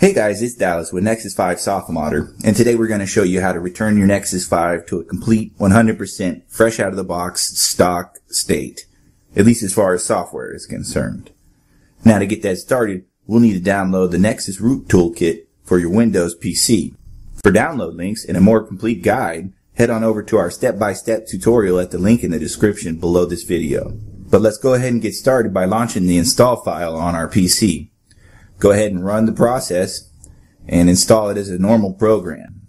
Hey guys, it's Dallas with Nexus 5 Softmodder, and today we're going to show you how to return your Nexus 5 to a complete 100% fresh out of the box stock state, at least as far as software is concerned. Now to get that started, we'll need to download the Nexus Root Toolkit for your Windows PC. For download links and a more complete guide, head on over to our step-by-step tutorial at the link in the description below this video. But let's go ahead and get started by launching the install file on our PC go ahead and run the process and install it as a normal program.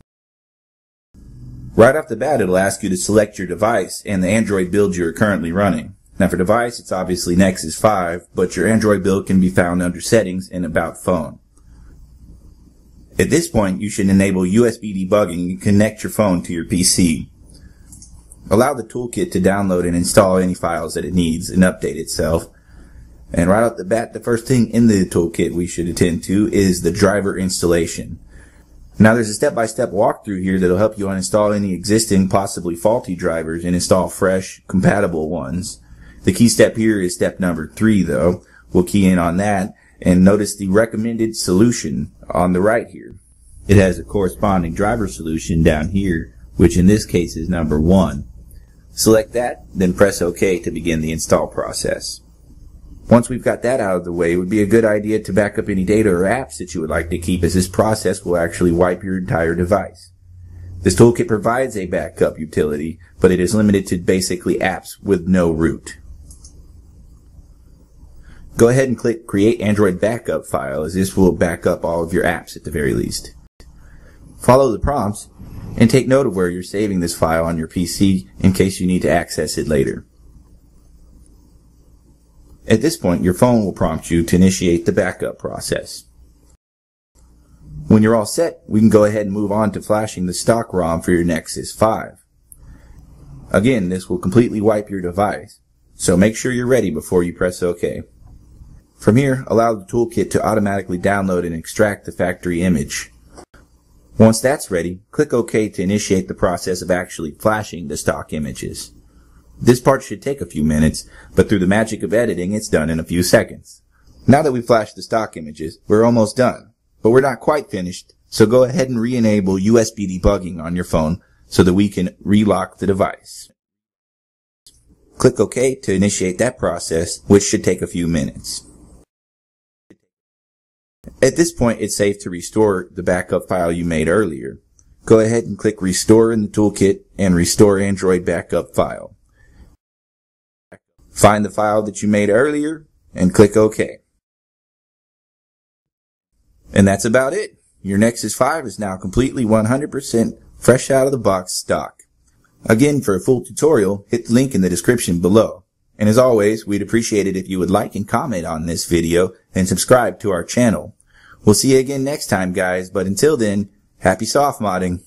Right off the bat, it'll ask you to select your device and the Android build you're currently running. Now for device, it's obviously Nexus 5, but your Android build can be found under settings and about phone. At this point, you should enable USB debugging and connect your phone to your PC. Allow the toolkit to download and install any files that it needs and update itself, and right off the bat, the first thing in the toolkit we should attend to is the driver installation. Now there's a step-by-step walkthrough here that'll help you uninstall any existing possibly faulty drivers and install fresh, compatible ones. The key step here is step number three though. We'll key in on that and notice the recommended solution on the right here. It has a corresponding driver solution down here, which in this case is number one. Select that, then press OK to begin the install process. Once we've got that out of the way, it would be a good idea to back up any data or apps that you would like to keep as this process will actually wipe your entire device. This toolkit provides a backup utility, but it is limited to basically apps with no root. Go ahead and click Create Android Backup File as this will back up all of your apps at the very least. Follow the prompts and take note of where you're saving this file on your PC in case you need to access it later. At this point, your phone will prompt you to initiate the backup process. When you're all set, we can go ahead and move on to flashing the stock ROM for your Nexus 5. Again, this will completely wipe your device, so make sure you're ready before you press OK. From here, allow the toolkit to automatically download and extract the factory image. Once that's ready, click OK to initiate the process of actually flashing the stock images. This part should take a few minutes, but through the magic of editing, it's done in a few seconds. Now that we've flashed the stock images, we're almost done. But we're not quite finished, so go ahead and re-enable USB debugging on your phone so that we can relock the device. Click OK to initiate that process, which should take a few minutes. At this point, it's safe to restore the backup file you made earlier. Go ahead and click Restore in the toolkit and Restore Android Backup File. Find the file that you made earlier and click OK. And that's about it. Your Nexus 5 is now completely 100% fresh out of the box stock. Again, for a full tutorial, hit the link in the description below. And as always, we'd appreciate it if you would like and comment on this video and subscribe to our channel. We'll see you again next time, guys, but until then, happy soft modding.